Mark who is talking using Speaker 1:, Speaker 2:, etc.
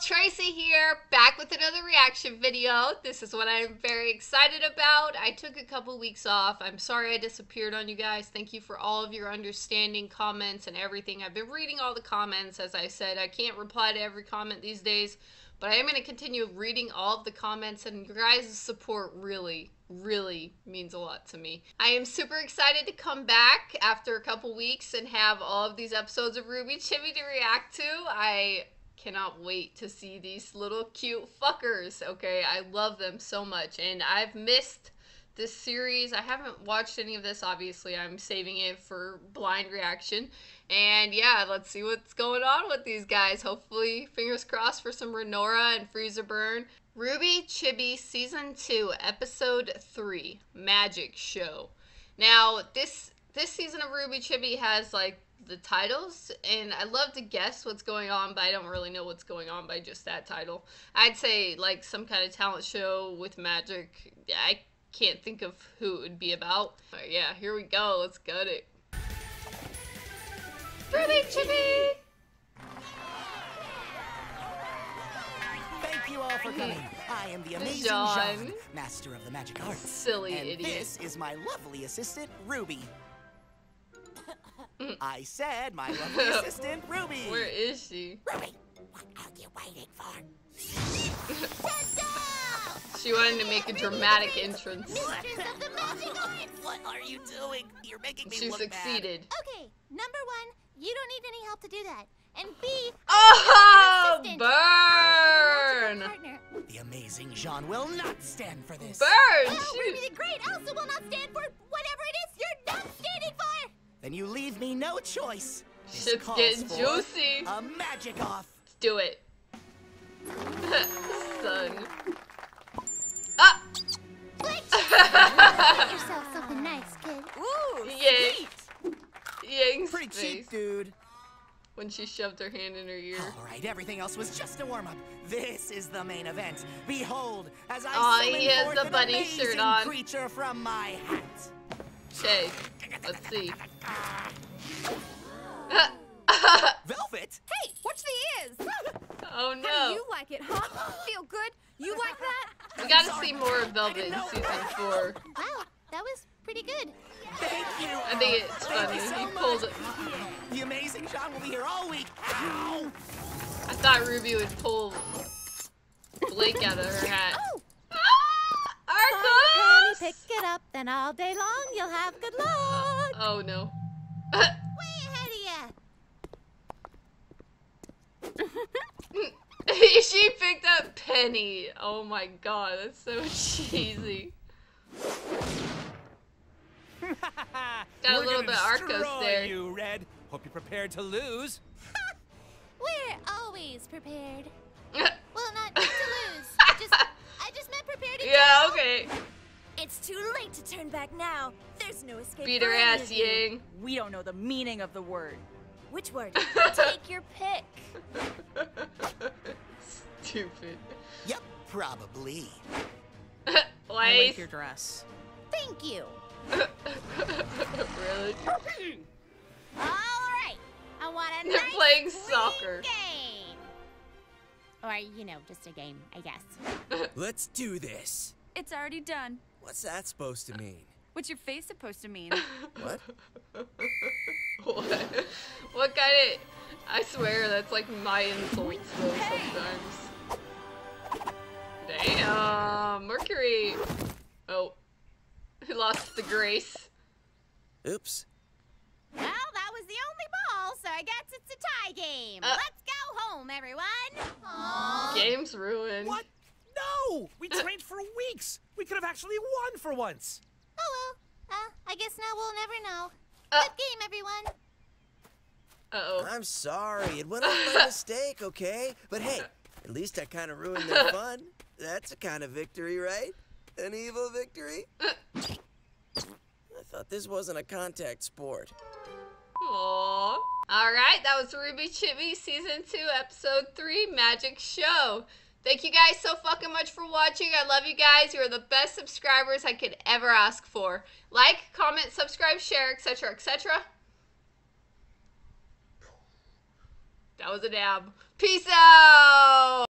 Speaker 1: Tracy here, back with another reaction video. This is what I'm very excited about. I took a couple weeks off. I'm sorry I disappeared on you guys. Thank you for all of your understanding comments and everything. I've been reading all the comments. As I said, I can't reply to every comment these days, but I am going to continue reading all of the comments, and your guys' support really, really means a lot to me. I am super excited to come back after a couple weeks and have all of these episodes of RWBY Chibi to react to. I cannot wait to see these little cute fuckers. Okay, I love them so much, and I've missed this series. I haven't watched any of this, obviously. I'm saving it for blind reaction. And yeah, let's see what's going on with these guys. Hopefully, fingers crossed for some Renora and Freezer Burn. RWBY Chibi Season 2, Episode 3, Magic Show. Now, this this season of RWBY Chibi has like the titles and I love to guess what's going on, but I don't really know what's going on by just that title. I'd say like some kind of talent show with magic. I can't think of who it would be about. But yeah, here we go. Let's get it. RWBY Chibi!
Speaker 2: Thank you all for coming. I am the amazing Jaune. Master of the magic arts.
Speaker 1: Silly
Speaker 2: and
Speaker 1: idiot.
Speaker 2: this is my lovely assistant, Ruby. Mm. I said my lovely assistant, Ruby.
Speaker 1: Where is she?
Speaker 2: Ruby, what are you waiting for?
Speaker 1: She wanted to make a dramatic entrance.
Speaker 2: what are you doing? You're making me
Speaker 1: She
Speaker 2: look
Speaker 1: succeeded.
Speaker 3: Okay, number one, you don't need any help to do that. And B,
Speaker 1: Oh,
Speaker 3: assistant.
Speaker 1: burn!
Speaker 3: partner.
Speaker 2: The amazing Jaune will not stand for this.
Speaker 1: Burn!
Speaker 3: Well, Ruby the Great also will not stand for whatever it is you're not standing for.
Speaker 2: Then you leave me no choice. This
Speaker 1: Shit's
Speaker 2: calls
Speaker 1: getting juicy.
Speaker 2: A magic off.
Speaker 1: Let's do it. Son. Ah!
Speaker 3: Get yourself something nice, kid.
Speaker 4: Ooh,
Speaker 1: Yang. Yang's
Speaker 2: Pretty
Speaker 1: face
Speaker 2: cheap, dude.
Speaker 1: when she shoved her hand in her ear.
Speaker 2: All right, everything else was just a warm-up. This is the main event. Behold, as I
Speaker 1: Aw,
Speaker 2: summon
Speaker 1: he has
Speaker 2: forth
Speaker 1: the
Speaker 2: an
Speaker 1: bunny
Speaker 2: amazing
Speaker 1: shirt on.
Speaker 2: creature from my hat.
Speaker 1: Okay, let's see.
Speaker 2: Velvet?
Speaker 4: hey, watch the ears.
Speaker 1: oh no.
Speaker 4: How do
Speaker 1: no.
Speaker 4: you like it, huh? Feel good? You like that?
Speaker 1: We gotta see more of Velvet in season four.
Speaker 3: Wow, that was pretty good.
Speaker 2: Thank you.
Speaker 1: I think it's
Speaker 2: Thank
Speaker 1: funny.
Speaker 2: so
Speaker 1: He
Speaker 2: much.
Speaker 1: pulled it.
Speaker 2: The amazing Jaune will be here all week. Ow!
Speaker 1: I thought Ruby would pull Blake out of her hat.
Speaker 3: Oh,
Speaker 1: Ah!
Speaker 3: Penny,
Speaker 1: Arcos!
Speaker 3: Pick it up, then all day long you'll have good luck.
Speaker 1: Oh no.
Speaker 3: Way ahead of ya.
Speaker 1: she picked up Penny. Oh my god, that's so cheesy. Got a little
Speaker 5: gonna
Speaker 1: bit Arcos there.
Speaker 5: You Red. Hope you're prepared to lose.
Speaker 3: We're always prepared.
Speaker 4: Too late to turn back now. There's no escape.
Speaker 1: Beat
Speaker 4: for
Speaker 1: her ass,
Speaker 4: of you.
Speaker 1: Yang.
Speaker 6: We don't know the meaning of the word.
Speaker 4: Which word? Take your pick.
Speaker 1: Stupid.
Speaker 2: Yep, probably.
Speaker 6: I
Speaker 1: Why?
Speaker 6: like your dress.
Speaker 3: Thank you.
Speaker 1: really?
Speaker 3: All right. I want a
Speaker 1: They're
Speaker 3: nice,
Speaker 1: playing soccer.
Speaker 3: game. Or, you know, just a game, I guess.
Speaker 7: Let's do this.
Speaker 6: It's already done.
Speaker 7: What's that supposed to mean?
Speaker 6: What's your face supposed to mean?
Speaker 7: What?
Speaker 1: what? What kind of? I swear that's like my insults though sometimes. Damn, Mercury. Oh, he lost the grace.
Speaker 7: Oops.
Speaker 3: Well, that was the only ball, so I guess it's a tie game.
Speaker 1: Uh.
Speaker 3: Let's go home, everyone. Aww.
Speaker 1: Game's ruined.
Speaker 5: What? No! We trained for weeks. We could have actually won for once.
Speaker 3: Oh well. Uh, I guess now we'll never know.
Speaker 1: Uh.
Speaker 3: Good game, everyone.
Speaker 1: Uh oh.
Speaker 7: I'm sorry. It wasn't my mistake, okay? But hey, at least I kind of ruined their fun. That's a kind of victory, right? An evil victory? I thought this wasn't a contact sport.
Speaker 1: Aww. Alright, that was RWBY Chibi Season 2, Episode 3, Magic Show. Thank you guys so fucking much for watching. I love you guys. You are the best subscribers I could ever ask for. Like, comment, subscribe, share, etc., etc. That was a dab. Peace out!